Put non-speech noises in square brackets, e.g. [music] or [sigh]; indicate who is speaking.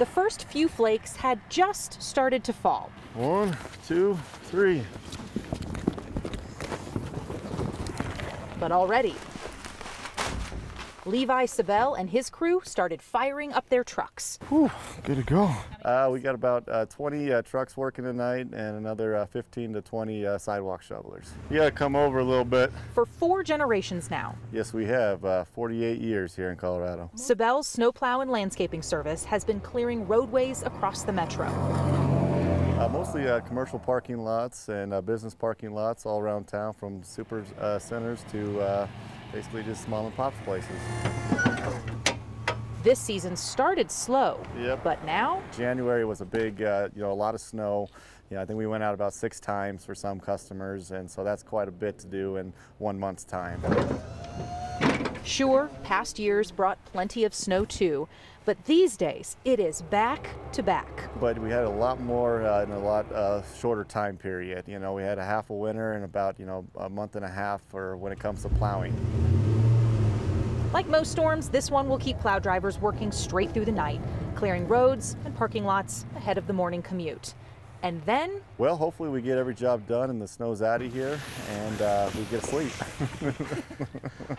Speaker 1: The first few flakes had just started to fall.
Speaker 2: One, two, three.
Speaker 1: But already, Levi Sabell and his crew started firing up their trucks.
Speaker 2: Whew, good to go. Uh, we got about uh, 20 uh, trucks working tonight and another uh, 15 to 20 uh, sidewalk shovelers. You gotta come over a little bit.
Speaker 1: For four generations now,
Speaker 2: Yes, we have uh, 48 years here in Colorado.
Speaker 1: Sabell's snowplow and landscaping service has been clearing roadways across the metro.
Speaker 2: Uh, mostly uh, commercial parking lots and uh, business parking lots all around town from super uh, centers to uh, basically just mom and pop places.
Speaker 1: This season started slow,
Speaker 2: Yep.
Speaker 1: but now
Speaker 2: January was a big, uh, you know, a lot of snow. You know, I think we went out about six times for some customers, and so that's quite a bit to do in one month's time.
Speaker 1: Sure, past years brought plenty of snow too, but these days it is back to back.
Speaker 2: But we had a lot more uh, in a lot uh, shorter time period. You know, we had a half a winter and about, you know, a month and a half for when it comes to plowing.
Speaker 1: Like most storms, this one will keep plow drivers working straight through the night, clearing roads and parking lots ahead of the morning commute. And then
Speaker 2: Well, hopefully we get every job done and the snow's out of here and uh, we get to sleep. [laughs]